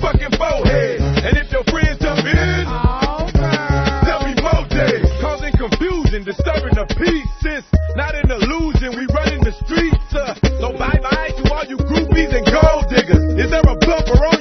Fucking forehead. And if your friends jump in, there'll be more days. Causing confusion, disturbing the peace. Since not an illusion, we running the streets. Uh. So bye bye to all you groupies and gold diggers. Is there a bumper on?